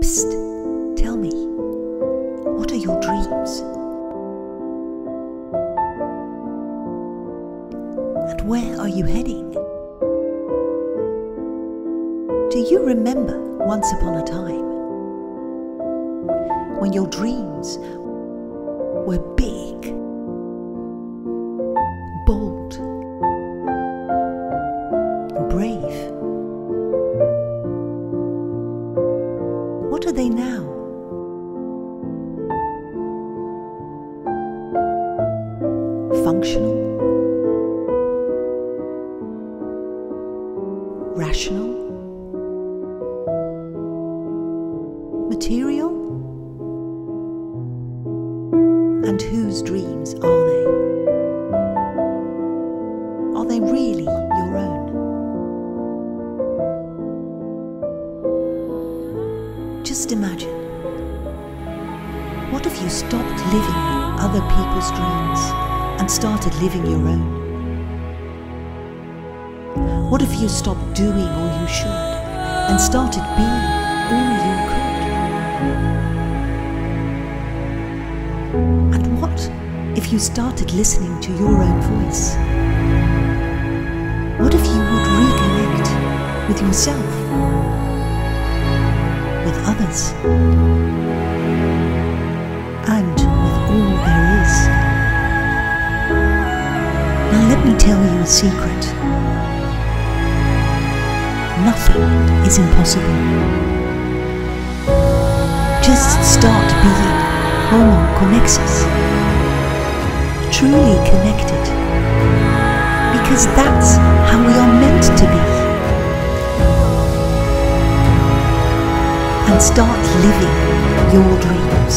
Psst, tell me, what are your dreams? And where are you heading? Do you remember once upon a time when your dreams were What are they now? Functional? Rational? Material? And whose dreams are they? Are they really Just imagine. What if you stopped living other people's dreams and started living your own? What if you stopped doing all you should and started being all you could? And what if you started listening to your own voice? What if you would reconnect with yourself? Others, and with all there is. Now, let me tell you a secret nothing is impossible. Just start being Homo Conexus, truly connected, because that's how we are meant to be. Start living your dreams.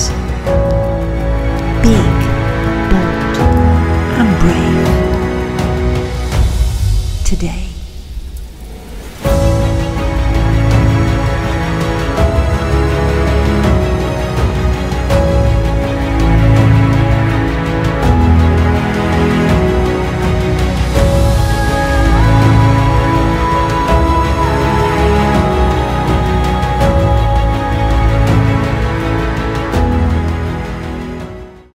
Big, bold, and brave. Today.